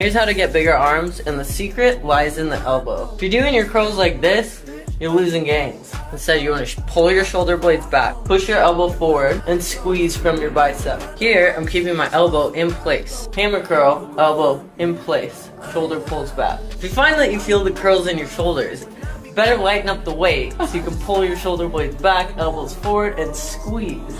Here's how to get bigger arms, and the secret lies in the elbow. If you're doing your curls like this, you're losing gains. Instead, you want to pull your shoulder blades back, push your elbow forward, and squeeze from your bicep. Here, I'm keeping my elbow in place. Hammer curl, elbow in place, shoulder pulls back. If you find that you feel the curls in your shoulders, better lighten up the weight so you can pull your shoulder blades back, elbows forward, and squeeze.